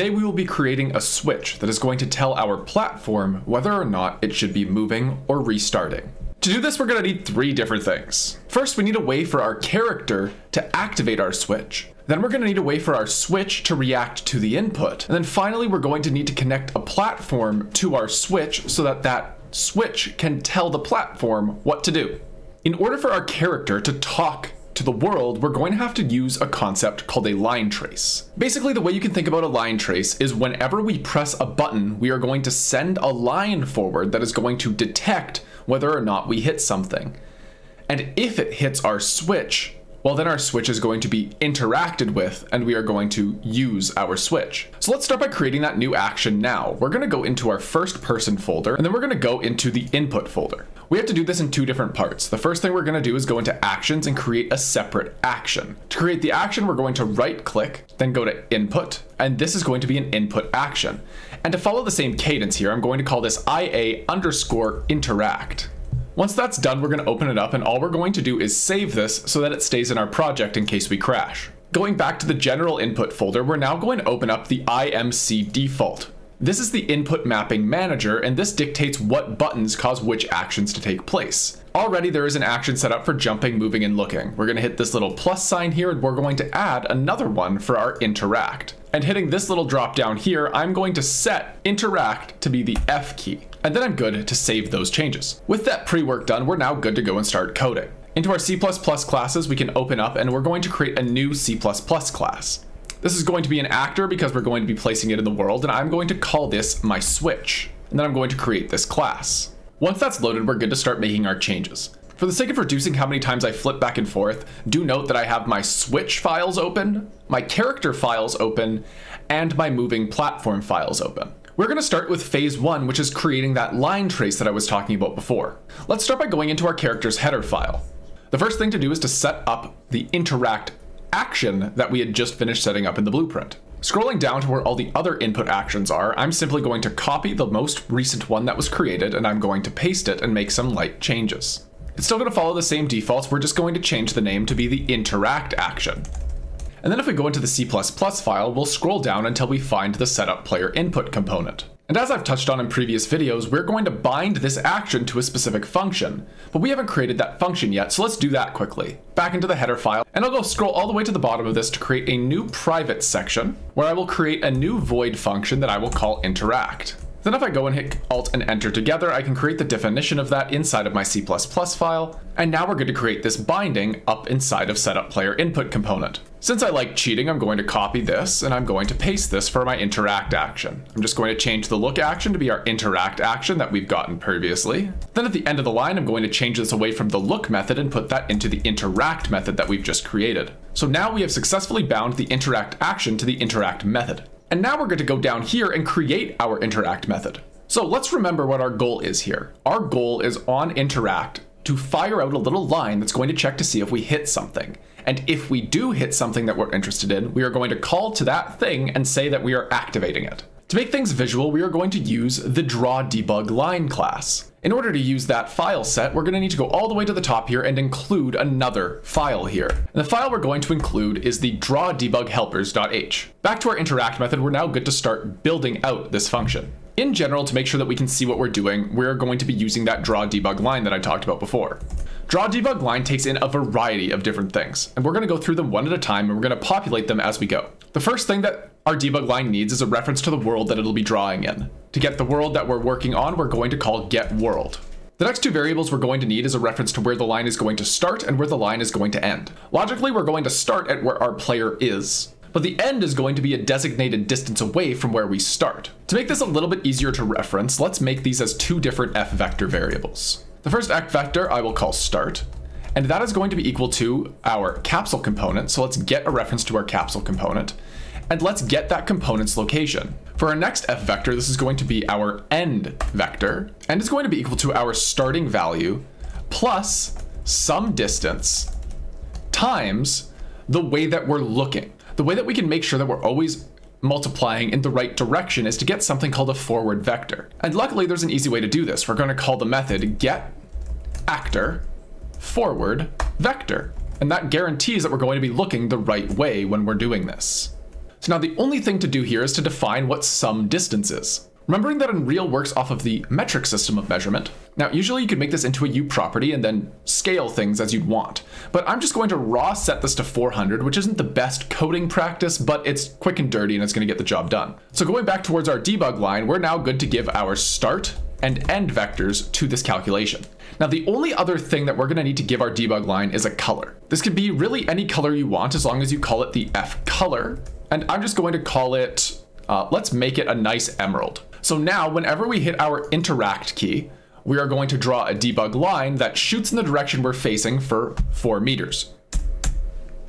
Today we will be creating a switch that is going to tell our platform whether or not it should be moving or restarting. To do this, we're gonna need three different things. First, we need a way for our character to activate our switch. Then we're gonna need a way for our switch to react to the input. And then finally, we're going to need to connect a platform to our switch so that that switch can tell the platform what to do. In order for our character to talk to the world, we're going to have to use a concept called a line trace. Basically, the way you can think about a line trace is whenever we press a button, we are going to send a line forward that is going to detect whether or not we hit something. And if it hits our switch, well then our switch is going to be interacted with and we are going to use our switch. So let's start by creating that new action now. We're gonna go into our first person folder and then we're gonna go into the input folder. We have to do this in two different parts. The first thing we're gonna do is go into actions and create a separate action. To create the action, we're going to right click, then go to input, and this is going to be an input action. And to follow the same cadence here, I'm going to call this IA underscore interact. Once that's done, we're going to open it up and all we're going to do is save this so that it stays in our project in case we crash. Going back to the general input folder, we're now going to open up the IMC default. This is the input mapping manager and this dictates what buttons cause which actions to take place. Already there is an action set up for jumping, moving, and looking. We're going to hit this little plus sign here and we're going to add another one for our interact. And hitting this little drop down here, I'm going to set interact to be the F key and then I'm good to save those changes. With that pre-work done, we're now good to go and start coding. Into our C++ classes, we can open up and we're going to create a new C++ class. This is going to be an actor because we're going to be placing it in the world and I'm going to call this my switch. And then I'm going to create this class. Once that's loaded, we're good to start making our changes. For the sake of reducing how many times I flip back and forth, do note that I have my switch files open, my character files open, and my moving platform files open. We're going to start with phase one, which is creating that line trace that I was talking about before. Let's start by going into our character's header file. The first thing to do is to set up the interact action that we had just finished setting up in the blueprint. Scrolling down to where all the other input actions are, I'm simply going to copy the most recent one that was created and I'm going to paste it and make some light changes. It's still going to follow the same defaults, we're just going to change the name to be the interact action. And then if we go into the C++ file, we'll scroll down until we find the setup player input component. And as I've touched on in previous videos, we're going to bind this action to a specific function, but we haven't created that function yet, so let's do that quickly. Back into the header file, and I'll go scroll all the way to the bottom of this to create a new private section, where I will create a new void function that I will call interact. Then if I go and hit Alt and Enter together, I can create the definition of that inside of my C++ file, and now we're going to create this binding up inside of setup player input component. Since I like cheating, I'm going to copy this, and I'm going to paste this for my interact action. I'm just going to change the look action to be our interact action that we've gotten previously. Then at the end of the line, I'm going to change this away from the look method and put that into the interact method that we've just created. So now we have successfully bound the interact action to the interact method. And now we're going to go down here and create our interact method. So let's remember what our goal is here. Our goal is on interact to fire out a little line that's going to check to see if we hit something. And if we do hit something that we're interested in, we are going to call to that thing and say that we are activating it. To make things visual, we are going to use the draw debug line class. In order to use that file set, we're going to need to go all the way to the top here and include another file here. And the file we're going to include is the drawDebugHelpers.h. Back to our interact method, we're now good to start building out this function. In general, to make sure that we can see what we're doing, we're going to be using that draw debug line that I talked about before. Draw debug line takes in a variety of different things, and we're going to go through them one at a time and we're going to populate them as we go. The first thing that our debug line needs is a reference to the world that it'll be drawing in. To get the world that we're working on, we're going to call get world. The next two variables we're going to need is a reference to where the line is going to start and where the line is going to end. Logically, we're going to start at where our player is, but the end is going to be a designated distance away from where we start. To make this a little bit easier to reference, let's make these as two different f vector variables. The first f vector I will call start, and that is going to be equal to our capsule component. So let's get a reference to our capsule component, and let's get that component's location. For our next f vector, this is going to be our end vector, and it's going to be equal to our starting value plus some distance times the way that we're looking. The way that we can make sure that we're always multiplying in the right direction is to get something called a forward vector. And luckily there's an easy way to do this. We're going to call the method get actor forward vector. And that guarantees that we're going to be looking the right way when we're doing this. So now the only thing to do here is to define what some distance is. Remembering that Unreal works off of the metric system of measurement. Now, usually you could make this into a U property and then scale things as you'd want. But I'm just going to raw set this to 400, which isn't the best coding practice, but it's quick and dirty and it's gonna get the job done. So going back towards our debug line, we're now good to give our start and end vectors to this calculation. Now, the only other thing that we're gonna need to give our debug line is a color. This could be really any color you want as long as you call it the F color. And I'm just going to call it, uh, let's make it a nice emerald. So now whenever we hit our interact key, we are going to draw a debug line that shoots in the direction we're facing for four meters.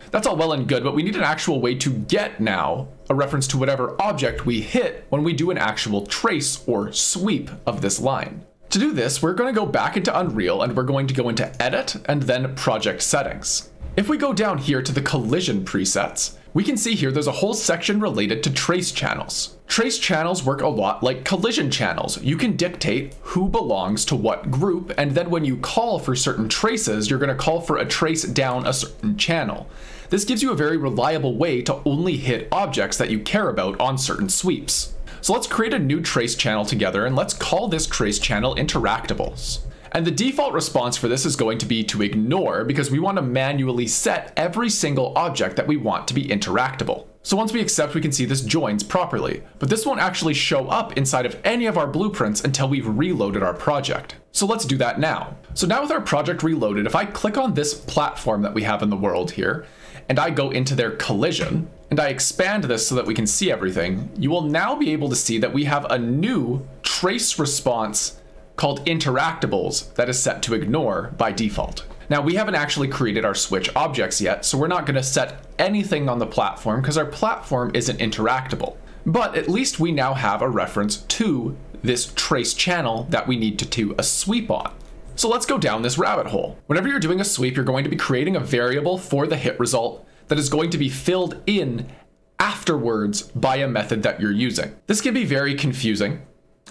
That's all well and good, but we need an actual way to get now a reference to whatever object we hit when we do an actual trace or sweep of this line. To do this, we're going to go back into Unreal and we're going to go into Edit and then Project Settings. If we go down here to the collision presets, we can see here there's a whole section related to trace channels. Trace channels work a lot like collision channels. You can dictate who belongs to what group, and then when you call for certain traces, you're gonna call for a trace down a certain channel. This gives you a very reliable way to only hit objects that you care about on certain sweeps. So let's create a new trace channel together and let's call this trace channel interactables. And the default response for this is going to be to ignore because we want to manually set every single object that we want to be interactable. So once we accept, we can see this joins properly, but this won't actually show up inside of any of our blueprints until we've reloaded our project. So let's do that now. So now with our project reloaded, if I click on this platform that we have in the world here, and I go into their collision, and I expand this so that we can see everything, you will now be able to see that we have a new trace response called interactables that is set to ignore by default. Now we haven't actually created our switch objects yet, so we're not gonna set anything on the platform because our platform isn't interactable. But at least we now have a reference to this trace channel that we need to do a sweep on. So let's go down this rabbit hole. Whenever you're doing a sweep, you're going to be creating a variable for the hit result that is going to be filled in afterwards by a method that you're using. This can be very confusing,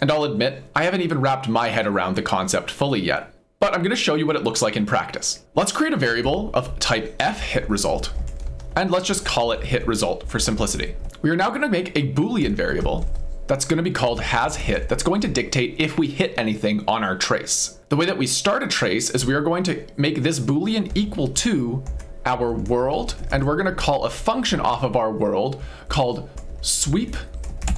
and I'll admit, I haven't even wrapped my head around the concept fully yet, but I'm gonna show you what it looks like in practice. Let's create a variable of type f hit result, and let's just call it hit result for simplicity. We are now gonna make a Boolean variable that's gonna be called has hit that's going to dictate if we hit anything on our trace. The way that we start a trace is we are going to make this Boolean equal to our world, and we're gonna call a function off of our world called sweep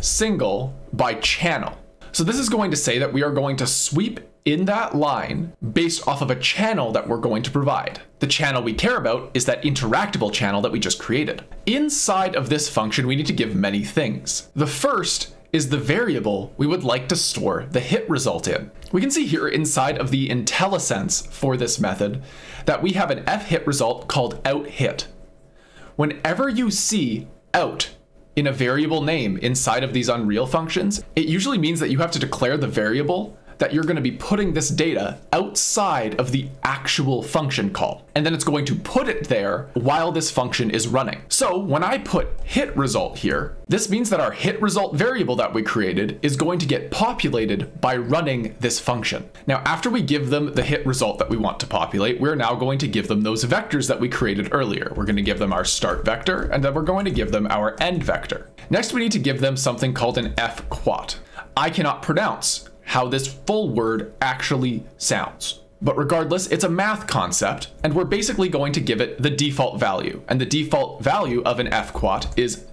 single by channel. So this is going to say that we are going to sweep in that line based off of a channel that we're going to provide. The channel we care about is that interactable channel that we just created. Inside of this function, we need to give many things. The first is the variable we would like to store the hit result in. We can see here inside of the IntelliSense for this method that we have an f hit result called out hit. Whenever you see out in a variable name inside of these Unreal functions, it usually means that you have to declare the variable that you're going to be putting this data outside of the actual function call. And then it's going to put it there while this function is running. So when I put hit result here, this means that our hit result variable that we created is going to get populated by running this function. Now, after we give them the hit result that we want to populate, we're now going to give them those vectors that we created earlier. We're going to give them our start vector, and then we're going to give them our end vector. Next, we need to give them something called an fquat. I cannot pronounce how this full word actually sounds. But regardless, it's a math concept, and we're basically going to give it the default value. And the default value of an fquat is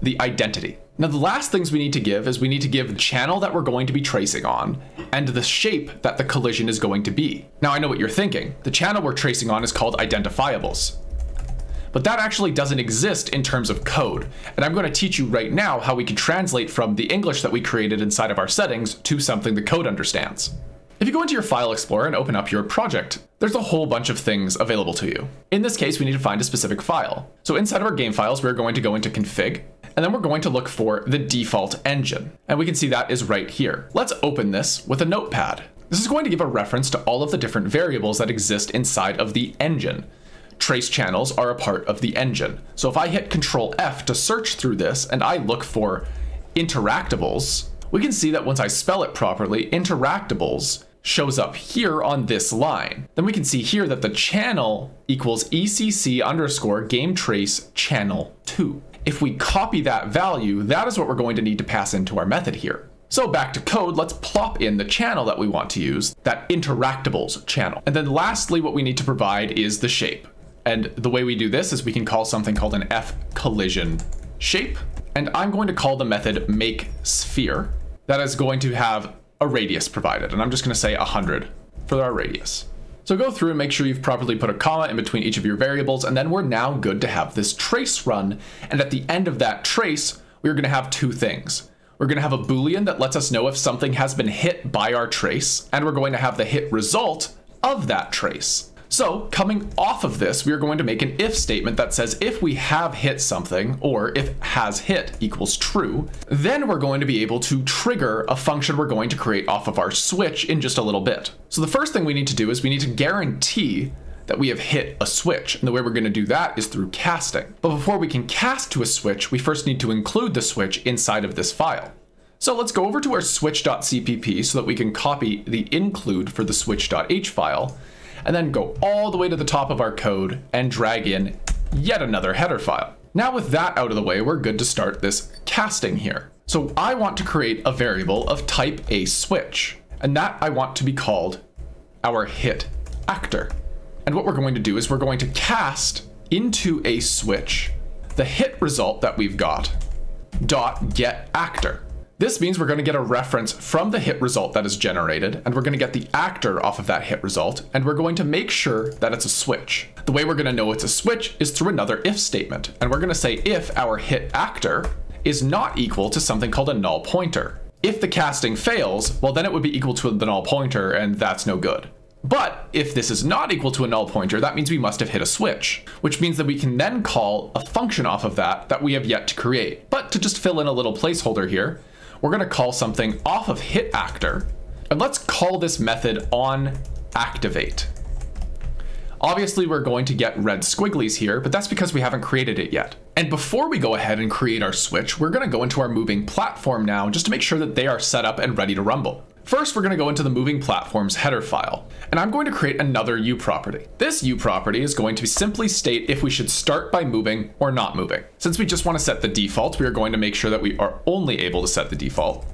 the identity. Now, the last things we need to give is we need to give the channel that we're going to be tracing on and the shape that the collision is going to be. Now, I know what you're thinking. The channel we're tracing on is called identifiables but that actually doesn't exist in terms of code. And I'm going to teach you right now how we can translate from the English that we created inside of our settings to something the code understands. If you go into your File Explorer and open up your project, there's a whole bunch of things available to you. In this case, we need to find a specific file. So inside of our game files, we're going to go into config, and then we're going to look for the default engine. And we can see that is right here. Let's open this with a notepad. This is going to give a reference to all of the different variables that exist inside of the engine trace channels are a part of the engine. So if I hit Control F to search through this and I look for interactables, we can see that once I spell it properly, interactables shows up here on this line. Then we can see here that the channel equals ECC underscore game trace channel 2. if we copy that value, that is what we're going to need to pass into our method here. So back to code, let's plop in the channel that we want to use, that interactables channel. And then lastly, what we need to provide is the shape. And the way we do this is we can call something called an F collision shape. And I'm going to call the method make sphere. That is going to have a radius provided. And I'm just going to say 100 for our radius. So go through and make sure you've properly put a comma in between each of your variables, and then we're now good to have this trace run. And at the end of that trace, we're gonna have two things. We're gonna have a Boolean that lets us know if something has been hit by our trace, and we're going to have the hit result of that trace. So coming off of this, we are going to make an if statement that says if we have hit something, or if has hit equals true, then we're going to be able to trigger a function we're going to create off of our switch in just a little bit. So the first thing we need to do is we need to guarantee that we have hit a switch. And the way we're going to do that is through casting. But before we can cast to a switch, we first need to include the switch inside of this file. So let's go over to our switch.cpp so that we can copy the include for the switch.h file and then go all the way to the top of our code and drag in yet another header file. Now with that out of the way, we're good to start this casting here. So I want to create a variable of type a switch, and that I want to be called our hit actor. And what we're going to do is we're going to cast into a switch the hit result that we've got dot get actor. This means we're going to get a reference from the hit result that is generated, and we're going to get the actor off of that hit result, and we're going to make sure that it's a switch. The way we're going to know it's a switch is through another if statement, and we're going to say if our hit actor is not equal to something called a null pointer. If the casting fails, well then it would be equal to the null pointer, and that's no good. But if this is not equal to a null pointer, that means we must have hit a switch, which means that we can then call a function off of that that we have yet to create. But to just fill in a little placeholder here, we're gonna call something off of hit actor, and let's call this method on activate. Obviously, we're going to get red squigglies here, but that's because we haven't created it yet. And before we go ahead and create our switch, we're gonna go into our moving platform now just to make sure that they are set up and ready to rumble. First, we're going to go into the moving platform's header file, and I'm going to create another U property. This U property is going to simply state if we should start by moving or not moving. Since we just want to set the default, we are going to make sure that we are only able to set the default.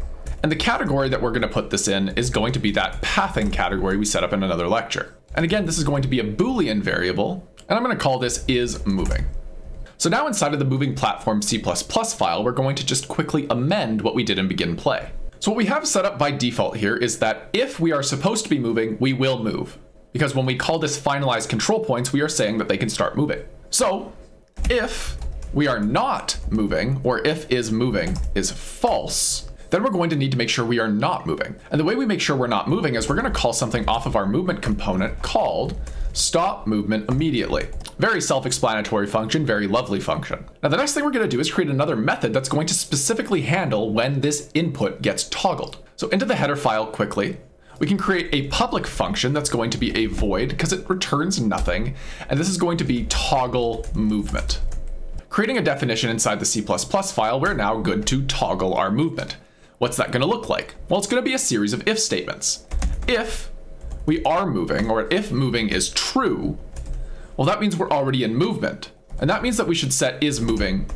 And the category that we're going to put this in is going to be that pathing category we set up in another lecture. And again, this is going to be a Boolean variable, and I'm going to call this is moving. So now inside of the moving platform C++ file, we're going to just quickly amend what we did in begin play. So what we have set up by default here is that if we are supposed to be moving, we will move. Because when we call this finalize control points, we are saying that they can start moving. So if we are not moving, or if is moving is false, then we're going to need to make sure we are not moving. And the way we make sure we're not moving is we're gonna call something off of our movement component called stop movement immediately. Very self-explanatory function, very lovely function. Now the next thing we're gonna do is create another method that's going to specifically handle when this input gets toggled. So into the header file quickly, we can create a public function that's going to be a void because it returns nothing. And this is going to be toggle movement. Creating a definition inside the C++ file, we're now good to toggle our movement. What's that gonna look like? Well, it's gonna be a series of if statements. If we are moving, or if moving is true, well, that means we're already in movement. And that means that we should set is moving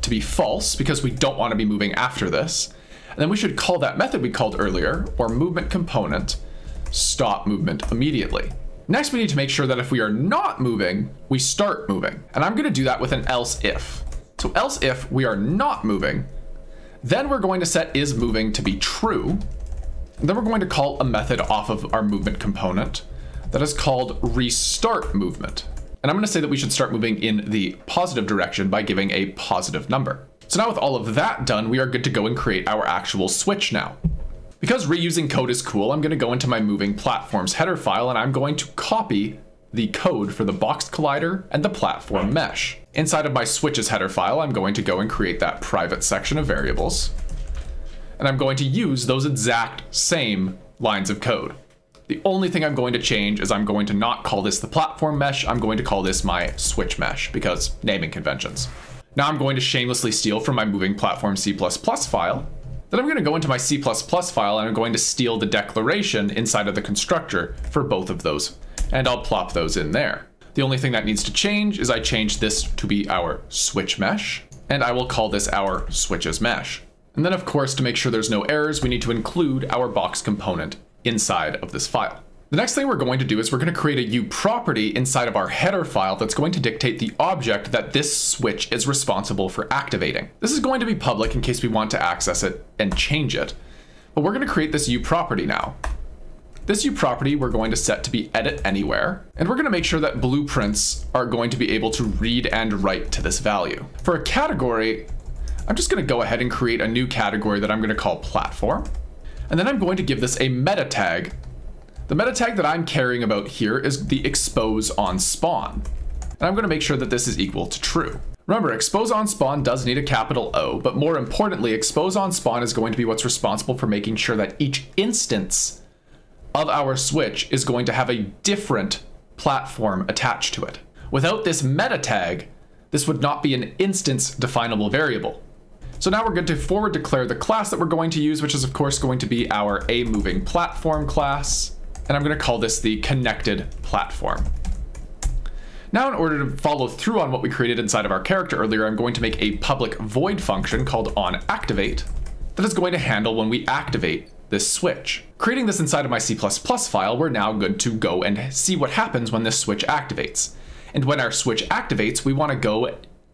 to be false because we don't want to be moving after this. And then we should call that method we called earlier, or movement component, stop movement immediately. Next, we need to make sure that if we are not moving, we start moving. And I'm going to do that with an else if. So else if we are not moving, then we're going to set is moving to be true. Then we're going to call a method off of our movement component that is called restart movement. And I'm going to say that we should start moving in the positive direction by giving a positive number. So now with all of that done, we are good to go and create our actual switch now. Because reusing code is cool, I'm going to go into my moving platforms header file and I'm going to copy the code for the box collider and the platform mesh. Inside of my switches header file, I'm going to go and create that private section of variables and I'm going to use those exact same lines of code. The only thing I'm going to change is I'm going to not call this the platform mesh, I'm going to call this my switch mesh because naming conventions. Now I'm going to shamelessly steal from my moving platform C++ file. Then I'm going to go into my C++ file and I'm going to steal the declaration inside of the constructor for both of those. And I'll plop those in there. The only thing that needs to change is I change this to be our switch mesh. and I will call this our switches mesh. And then of course, to make sure there's no errors, we need to include our box component inside of this file. The next thing we're going to do is we're going to create a U property inside of our header file that's going to dictate the object that this switch is responsible for activating. This is going to be public in case we want to access it and change it. But we're going to create this U property now. This U property we're going to set to be edit anywhere, and we're going to make sure that blueprints are going to be able to read and write to this value. For a category, I'm just going to go ahead and create a new category that I'm going to call platform. And then I'm going to give this a meta tag the meta tag that I'm caring about here is the expose on spawn. And I'm going to make sure that this is equal to true. Remember, expose on spawn does need a capital O, but more importantly, expose on spawn is going to be what's responsible for making sure that each instance of our switch is going to have a different platform attached to it. Without this meta tag, this would not be an instance definable variable. So now we're good to forward declare the class that we're going to use, which is of course going to be our a moving platform class and I'm going to call this the connected platform. Now in order to follow through on what we created inside of our character earlier, I'm going to make a public void function called onActivate that is going to handle when we activate this switch. Creating this inside of my C++ file, we're now good to go and see what happens when this switch activates. And when our switch activates, we want to go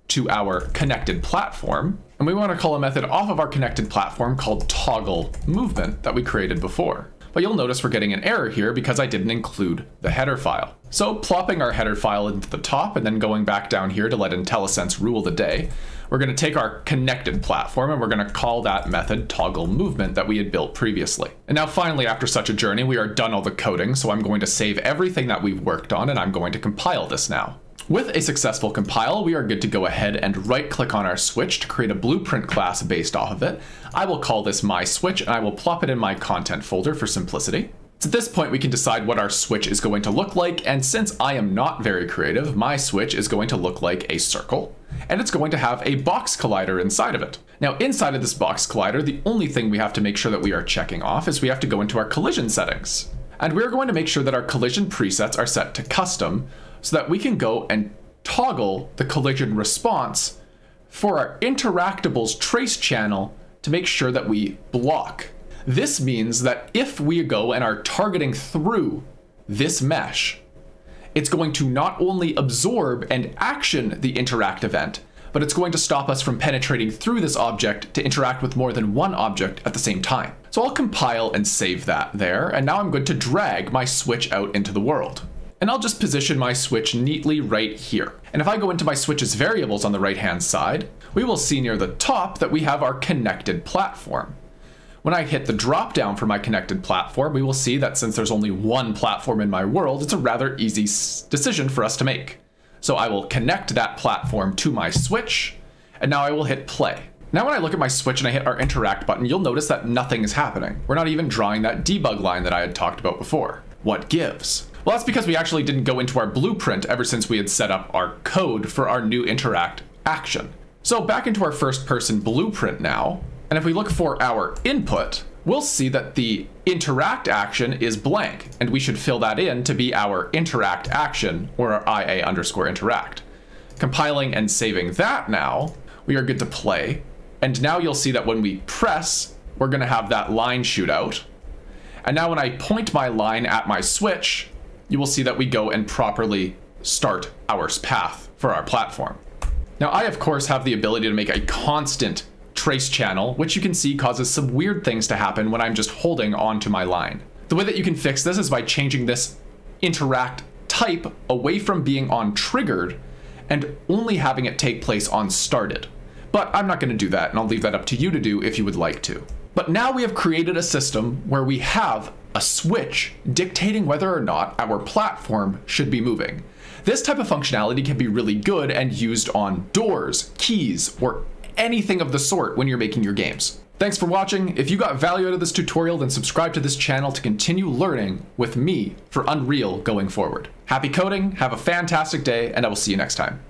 to our connected platform, and we want to call a method off of our connected platform called toggle movement that we created before but you'll notice we're getting an error here because I didn't include the header file. So plopping our header file into the top and then going back down here to let IntelliSense rule the day, we're going to take our connected platform and we're going to call that method toggle movement that we had built previously. And now finally, after such a journey, we are done all the coding, so I'm going to save everything that we've worked on and I'm going to compile this now. With a successful compile, we are good to go ahead and right click on our switch to create a blueprint class based off of it. I will call this my switch and I will plop it in my content folder for simplicity. At this point, we can decide what our switch is going to look like, and since I am not very creative, my switch is going to look like a circle, and it's going to have a box collider inside of it. Now, inside of this box collider, the only thing we have to make sure that we are checking off is we have to go into our collision settings. And we're going to make sure that our collision presets are set to custom, so that we can go and toggle the collision response for our interactables trace channel to make sure that we block. This means that if we go and are targeting through this mesh, it's going to not only absorb and action the interact event, but it's going to stop us from penetrating through this object to interact with more than one object at the same time. So I'll compile and save that there, and now I'm good to drag my switch out into the world and I'll just position my switch neatly right here. And if I go into my switch's variables on the right hand side, we will see near the top that we have our connected platform. When I hit the drop down for my connected platform, we will see that since there's only one platform in my world, it's a rather easy decision for us to make. So I will connect that platform to my switch, and now I will hit play. Now when I look at my switch and I hit our interact button, you'll notice that nothing is happening. We're not even drawing that debug line that I had talked about before. What gives? Well, that's because we actually didn't go into our blueprint ever since we had set up our code for our new interact action. So back into our first person blueprint now, and if we look for our input, we'll see that the interact action is blank, and we should fill that in to be our interact action, or our IA underscore interact. Compiling and saving that now, we are good to play, and now you'll see that when we press, we're gonna have that line shoot out. And now when I point my line at my switch, you will see that we go and properly start our path for our platform. Now I of course have the ability to make a constant trace channel, which you can see causes some weird things to happen when I'm just holding onto my line. The way that you can fix this is by changing this interact type away from being on triggered and only having it take place on started. But I'm not going to do that, and I'll leave that up to you to do if you would like to. But now we have created a system where we have a switch dictating whether or not our platform should be moving. This type of functionality can be really good and used on doors, keys, or anything of the sort when you're making your games. Thanks for watching. If you got value out of this tutorial, then subscribe to this channel to continue learning with me for Unreal going forward. Happy coding, have a fantastic day, and I will see you next time.